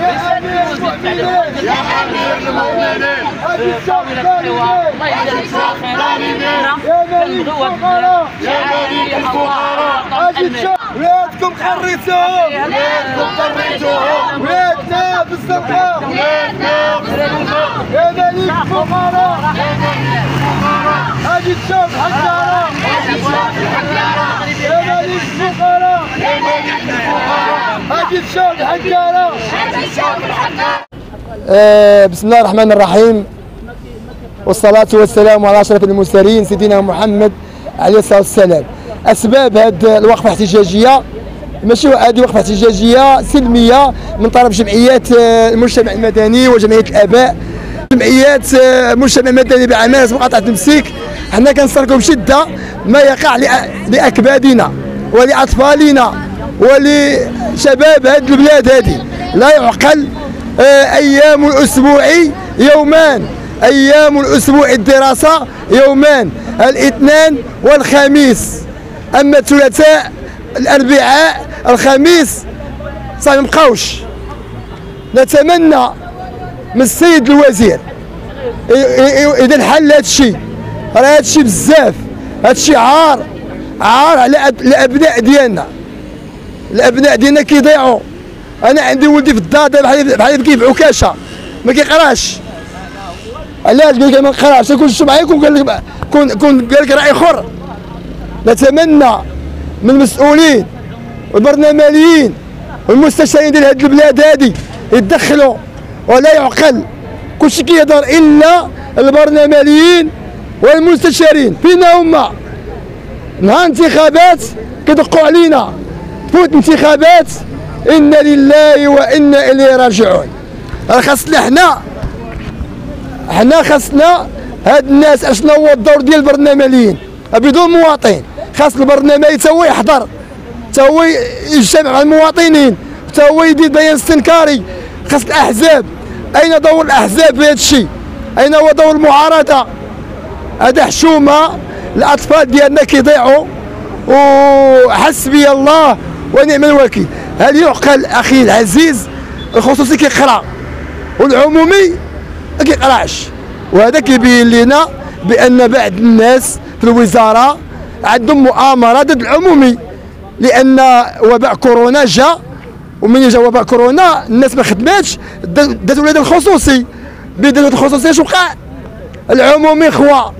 يا امير المؤمنين يا امير المؤمنين هذه الشعب يا مليك الفقراء يا مليك الفقراء هذه الشعب ولادكم خريتوهم ولادكم طريتوهم ولادنا في الزنقة ولادنا بالسلطة يا مليك الفقراء هذه الشعب حجارة يا مليك الفقراء آه، بسم الله الرحمن الرحيم. والصلاة والسلام على أشرف المرسلين سيدنا محمد عليه الصلاة والسلام. أسباب هذه الوقفة الاحتجاجية ماشي هذه وقفة احتجاجية سلمية من طرف جمعيات آه، المجتمع المدني وجمعية الآباء. جمعيات آه، المجتمع المدني بعماس مقاطعة تمسيك حنا كنصركم بشدة ما يقع لأ- لأكبادنا ولأطفالنا. ولشباب هذه البلاد هذه. لا يعقل آه، أيام الأسبوع يومان. أيام الأسبوع الدراسة يومان. الاثنين والخميس. أما الثلاثاء الأربعاء الخميس صافي مبقاوش نتمنى من السيد الوزير إذا حل هذا الشيء. راه هذا الشيء بزاف. هذا الشيء عار عار على الابناء ديالنا. الأبناء ديالنا كيضيعوا. أنا عندي ولدي في الدار بحال بحال كيف عكاشه ما كيقراش. علاش؟ قال لك ما نقراش. كون شفتو معايا كون قال لك كون كون قال لك رأي آخر. نتمنى من المسؤولين والبرنامجيين والمستشارين ديال هذه البلاد هذه يتدخلوا ولا يعقل. كلشي كيهضر إلا البرنامجيين والمستشارين. فينا هما. نهار انتخابات كيدقوا علينا. فوت انتخابات إنا لله وأنا إليه راجعون. راه خاصنا حنا. حنا خاصنا هاد الناس أشنو هو الدور ديال البرنامجيين بدون مواطن. خاص البرنامج حتى هو يحضر حتى هو يجتمع مع المواطنين حتى هو يدير بيان استنكاري. خاص الأحزاب. أين دور الأحزاب في هذا الشيء؟ أين هو دور المعارضة؟ هذا حشومة. الأطفال ديالنا كيضيعوا. وحسبي الله ونعم الوكيل. هل يعقل أخي العزيز الخصوصي كيقرأ. والعمومي ما كيقراش وهذا كيبين لنا بأن بعض الناس في الوزارة عندهم مؤامرة ضد العمومي. لأن وباء كورونا جا. ومن جا وباء كورونا الناس ما خدماتش دات ولاد الخصوصي. بدات الخصوصي اش وقع العمومي خوا.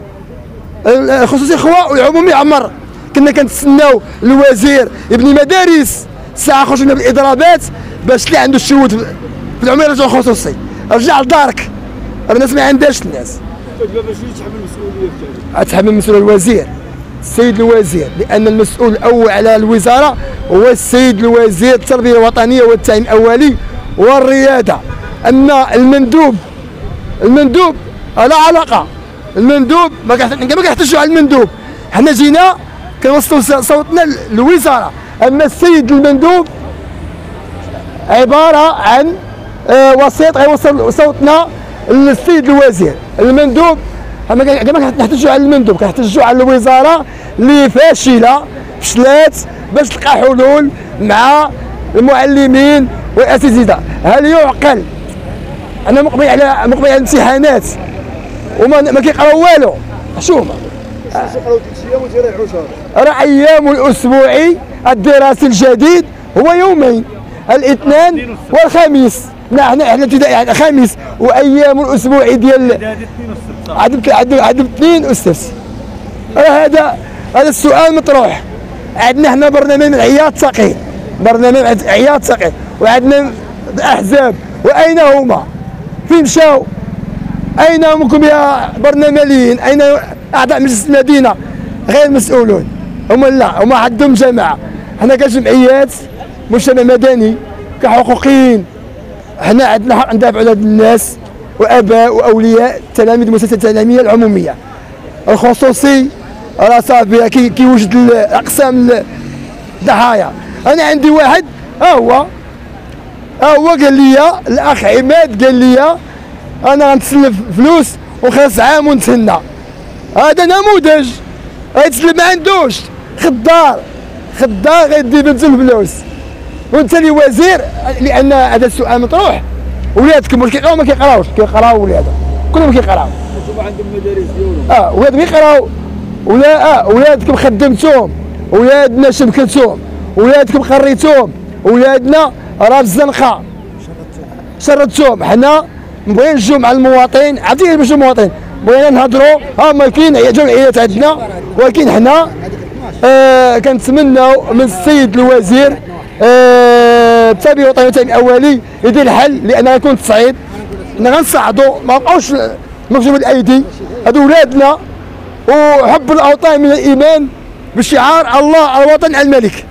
الخصوصي خوا والعمومي عمر. كنا كنتسناو الوزير يبني مدارس ساعة خرجنا بالاضرابات باش اللي عنده الشهود في العمومي يرجع الخصوصي رجع لدارك. الناس ما عندهاش الناس. أتحمل مسؤول الوزير السيد الوزير لأن المسؤول الأول على الوزاره هو السيد الوزير التربية الوطنية والتعليم الأولي والريادة. أما المندوب المندوب لا علاقة. المندوب ما كيحتاجوا على المندوب. حنا جينا كنوصلوا صوتنا للوزاره أما السيد المندوب عبارة عن آه، وسيط غيوصل صوتنا للسيد الوزير. المندوب ما كان- ما كنحتاجوا على المندوب كنحتاجوا على الوزارة اللي فاشلة فشلات باش تلقى حلول مع المعلمين والأساتذة. هل يعقل؟ أنا مقبل على مقبل على الامتحانات وما ما كيقراو والو. حشومه راه أيام الأسبوع الدراسي الجديد هو يومين الاثنين والخميس. نحن إحنا ابتدائي يعني خميس. وأيام الأسبوع ديال عدد عدد عدد اثنين والسبت راه هذا هذا السؤال مطروح. عندنا إحنا برنامج من عياط ثقيل برنامج عياط ثقيل وعندنا احزاب وأين هما؟ فين مشاو؟ أين همكم يا برنامجيين؟ اين أعضاء مجلس المدينة؟ غير مسؤولون هما لا هما عندهم جماعة. إحنا كجمعيات مجتمع مدني كحقوقيين. إحنا عندنا حق ندافعوا على هاد الناس وآباء وأولياء تلاميذ المؤسسات التعليمية العمومية. الخصوصي راه صافي كي كيوجد الأقسام الضحايا. أنا عندي واحد ها هو ها هو قال لي الأخ عماد قال لي أنا غنتسلف فلوس وخلاص عام ونتسنى. هذا نموذج. غيتسلف ما عندوش. خدار خدار غيدي بنت الفلوس. وانت اللي وزير لأن هذا السؤال مطروح. ولادكم واش كيقراو؟ ما كيقراوش. كيقراو ولادهم. كلهم كيقراو. آه ولادهم يقراو. ولا آه ولادكم خدمتوهم ولادنا شبكتهم. ولادكم قريتوهم ولادنا راه الزنقه شردتوهم حنا نبغي نجيو مع المواطن عرفتي باش المواطن بغينا نهضروا. ها كاين العيالات عندنا. ولكن حنا آه كنتمناو من السيد الوزير آه الوطني والتابع الاولي يدير الحل لأن غيكون التصعيد حنا غنصعدوا ما بقاوش مكتوب الأيدي. هادو ولادنا وحب الأوطان من الإيمان بشعار الله الوطن الملك.